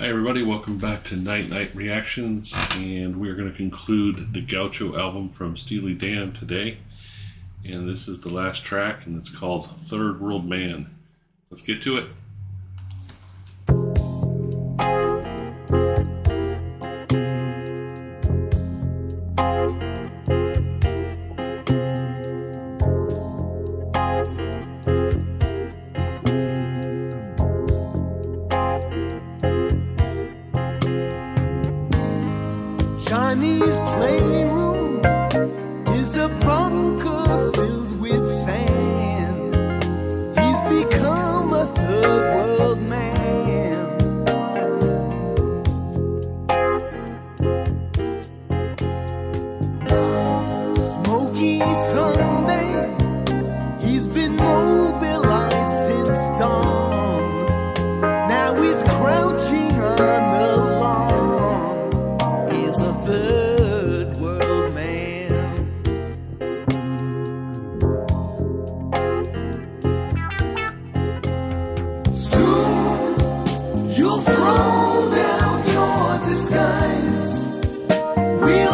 Hi, everybody. Welcome back to NiteNite Reactions, and we are going to conclude the Gaucho album from Steely Dan today. And this is the last track, and it's called Third World Man. Let's get to it. Chinese playroom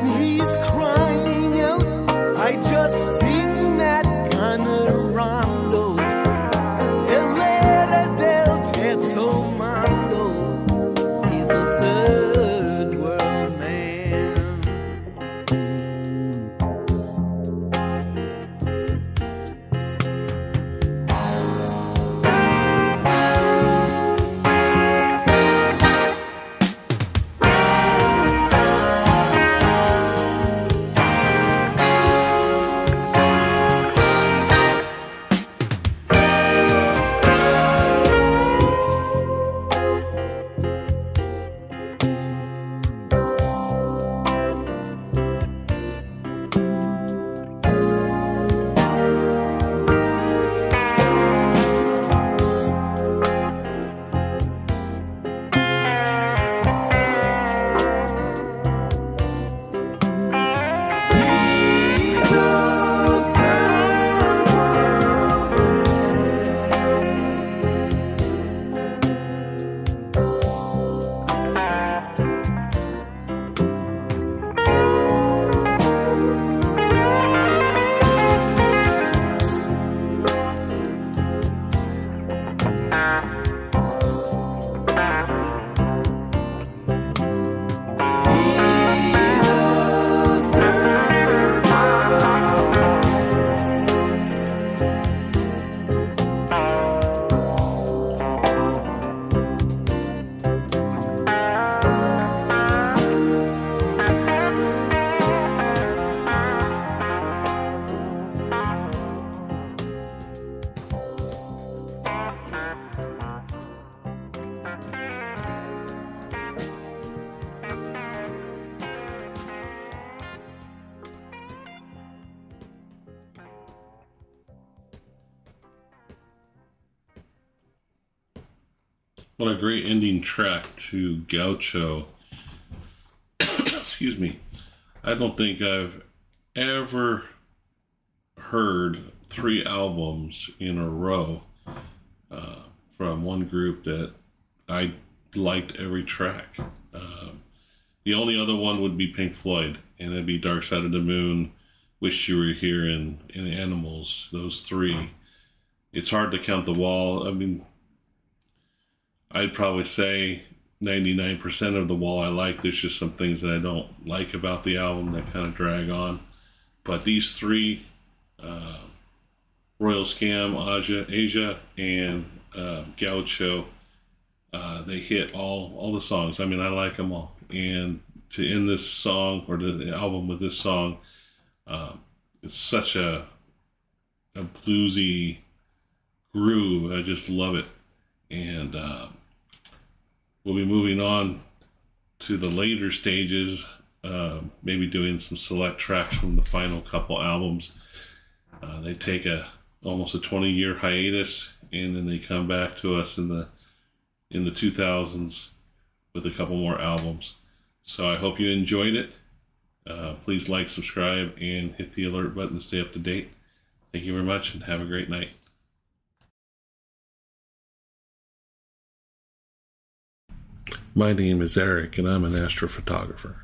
and he's crying. What a great ending track to Gaucho. Excuse me. I don't think I've ever heard three albums in a row uh, from one group that I liked every track. Um, the only other one would be Pink Floyd, and it'd be Dark Side of the Moon, Wish You Were Here, and, and Animals. Those three. It's hard to count the wall. I mean, I'd probably say 99% of the wall I like. There's just some things that I don't like about the album that kind of drag on. But these three, uh, Royal Scam, Aja, Asia, and uh, Gaucho, uh, they hit all all the songs. I mean, I like them all. And to end this song or the album with this song, uh, it's such a a bluesy groove. I just love it. And uh, we'll be moving on to the later stages, uh, maybe doing some select tracks from the final couple albums. Uh, they take a almost a 20 year hiatus and then they come back to us in the in the 2000s with a couple more albums. So I hope you enjoyed it. Uh, please like, subscribe, and hit the alert button to stay up to date. Thank you very much and have a great night. My name is Eric and I'm an astrophotographer.